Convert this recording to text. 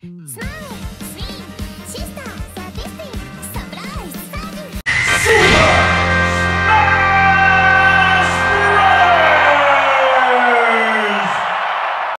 Hmm. Smile!